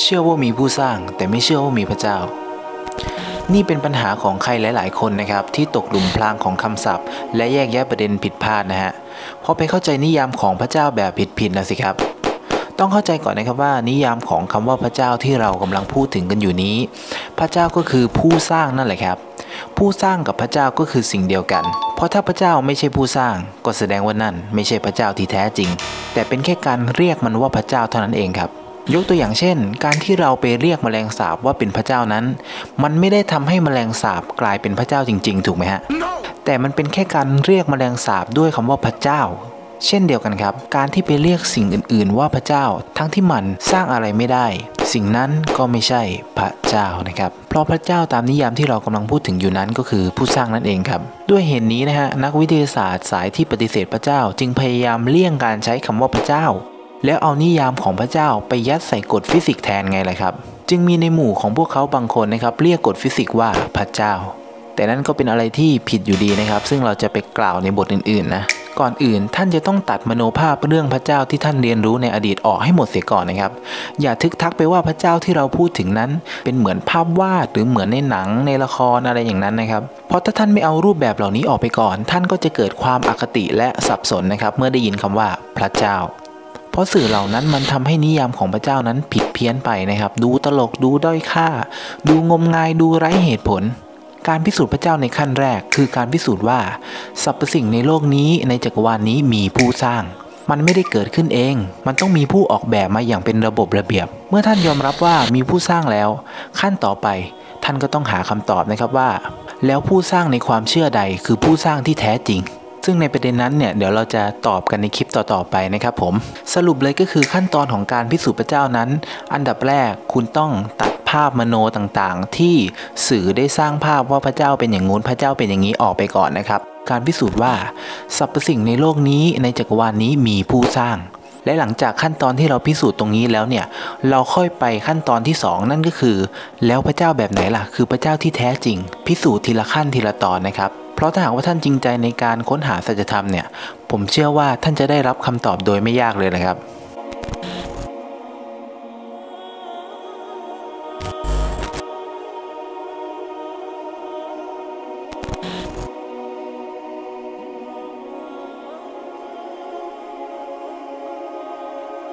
เชื่อว่ามีผู้สร้างแต่ไม่เชื่อว่ามีพระเจ้า นี่เป็นปัญหาของใครหลาย ๆ คนนะครับ ที่ตกหลุมพรางของคำศัพท์ และแยกแยะประเด็นผิดพลาดนะฮะเพราะไปเข้าใจนิยามของพระเจ้าแบบผิดๆนะสิครับต้องเข้าใจก่อนนะครับว่านิยามของคำว่าพระเจ้าที่เรากำลังพูดถึงกันอยู่นี้ พระเจ้าก็คือผู้สร้างนั่นแหละครับ ผู้สร้างกับพระเจ้าก็คือสิ่งเดียวกัน เพราะถ้าพระเจ้าไม่ใช่ผู้สร้าง ก็แสดงว่านั่น ไม่ใช่พระเจ้าที่แท้จริง แต่เป็นแค่การเรียกมันว่าพระเจ้าเท่านั้นเองครับ ยกตัวอย่างเช่น การที่เราไปเรียกแมลงสาบว่าเป็นพระเจ้านั้น มันไม่ได้ทำให้แมลงสาบกลายเป็นพระเจ้าจริง ๆ ถูกไหมฮะแต่มันเป็นแค่การเรียกแมลงสาบด้วยคำว่าพระเจ้า เช่นเดียวกันครับ การที่ไปเรียกสิ่งอื่น ๆ ว่าพระเจ้า ทั้งที่มันสร้างอะไรไม่ได้ สิ่งนั้นก็ไม่ใช่พระเจ้านะครับ เพราะพระเจ้าตามนิยามที่เรากำลังพูดถึงอยู่นั้นก็คือผู้สร้างนั่นเองครับ ด้วยเหตุนนี้นะฮะนักวิทยาศาสตร์สายที่ปฏิเสธพระเจ้า จึงพยายามเลี่ยงการใช้คำว่าพระเจ้า แล้วเอานิยามของพระเจ้าไปยัดใส่กฎฟิสิกส์แทนไงล่ะครับ จึงมีในหมู่ของพวกเขาบางคนนะครับ เรียกกฎฟิสิกส์ว่าพระเจ้า แต่นั่นก็เป็นอะไรที่ผิดอยู่ดีนะครับ ซึ่งเราจะไปกล่าวในบทอื่นๆนะก่อนอื่นท่านจะต้องตัดมโนภาพเรื่องพระเจ้าที่ท่านเรียนรู้ในอดีตออกให้หมดเสียก่อนนะครับ อย่าทึกทักไปว่าพระเจ้าที่เราพูดถึงนั้น เป็นเหมือนภาพวาดหรือเหมือนในหนังในละครอะไรอย่างนั้นนะครับ เพราะถ้าท่านไม่เอารูปแบบเหล่านี้ออกไปก่อน ท่านก็จะเกิดความอคติและสับสนนะครับ เมื่อได้ยินคำว่าพระเจ้า เพราะสื่อเหล่านั้นมันทำให้นิยามของพระเจ้านั้นผิดเพี้ยนไปนะครับ ดูตลกดูด้อยค่า ดูงมงายดูไร้เหตุผล การพิสูจน์พระเจ้าในขั้นแรก คือการพิสูจน์ว่าสรรพสิ่งในโลกนี้ในจักรวาลนนี้มีผู้สร้างมันไม่ได้เกิดขึ้นเอง มันต้องมีผู้ออกแบบมาอย่างเป็นระบบระเบียบ เมื่อท่านยอมรับว่ามีผู้สร้างแล้ว ขั้นต่อไป ท่านก็ต้องหาคำตอบนะครับว่า แล้วผู้สร้างในความเชื่อใดคือผู้สร้างที่แท้จริง ซึ่งในประเด็นนั้นเนี่ยเดี๋ยวเราจะตอบกันในคลิปต่อๆไปนะครับผมสรุปเลยก็คือขั้นตอนของการพิสูจน์พระเจ้านั้น อันดับแรกคุณต้องตัดภาพมโนต่างๆ ที่สื่อได้สร้างภาพว่าพระเจ้าเป็นอย่างงู้นพระเจ้าเป็นอย่างนี้ออกไปก่อนนะครับ การพิสูจน์ว่าสรรพสิ่งในโลกนี้ในจักรวาลนนี้มีผู้สร้างและหลังจากขั้นตอนที่เราพิสูจน์ตรงนี้แล้วเนี่ย เราค่อยไปขั้นตอนที่ 2 นั่นก็คือ แล้วพระเจ้าแบบไหนล่ะ คือพระเจ้าที่แท้จริง พิสูจน์ทีละขั้นทีละตอนนะครับ เพราะถ้าหากว่าท่านจริงใจในการค้นหาสัจธรรมเนี่ย ผมเชื่อว่าท่านจะได้รับคำตอบโดยไม่ยากเลยนะครับ